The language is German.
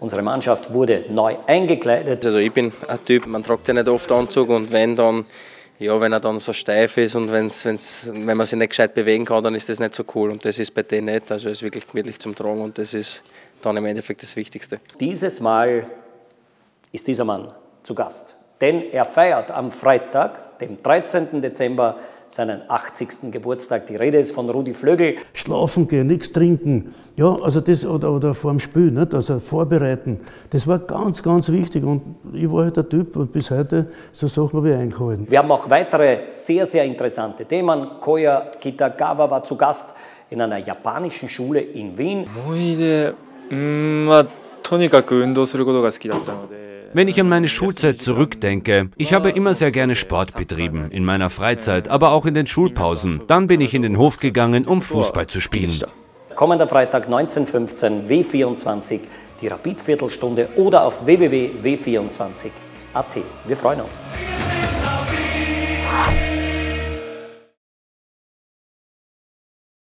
Unsere Mannschaft wurde neu eingekleidet. Also ich bin ein Typ, man tragt ja nicht oft Anzug und wenn dann, ja, wenn er dann so steif ist und wenn's, wenn's, wenn man sich nicht gescheit bewegen kann, dann ist das nicht so cool und das ist bei denen nicht. Also es ist wirklich gemütlich zum Tragen und das ist dann im Endeffekt das Wichtigste. Dieses Mal ist dieser Mann zu Gast, denn er feiert am Freitag, dem 13. Dezember, seinen 80. Geburtstag. Die Rede ist von Rudi Flögel. Schlafen gehen, nichts trinken, ja, also das, oder, oder vor dem Spiel, nicht? also vorbereiten, das war ganz, ganz wichtig und ich war halt der Typ und bis heute so Sachen habe ich eingehalten. Wir haben auch weitere sehr, sehr interessante Themen. Koya Kitagawa war zu Gast in einer japanischen Schule in Wien. 思い出うーんまあとにかく運動することが好きだったので Wenn ich an meine Schulzeit zurückdenke, ich habe immer sehr gerne Sport betrieben, in meiner Freizeit, aber auch in den Schulpausen. Dann bin ich in den Hof gegangen, um Fußball zu spielen. Kommender Freitag 19.15 W24, die Rapid-Viertelstunde oder auf www.w24.at. Wir freuen uns.